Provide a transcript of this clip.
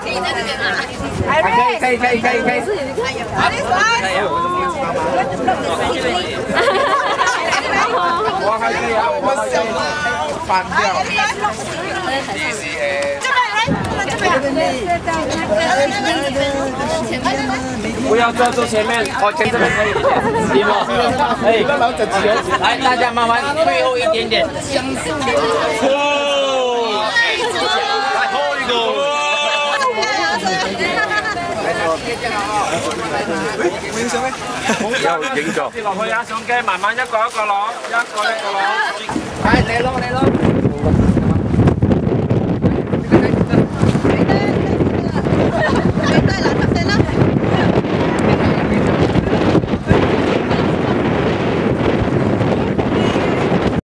可以在这边吗？可以可以可以可以可以。我还可以啊，我可以翻掉。不要坐住前面，哦，前这边可以，你们可以。来，大家慢慢退后一点点。要影咗。老婆有相机，慢慢一个一个攞，一个一个攞。系你攞你攞。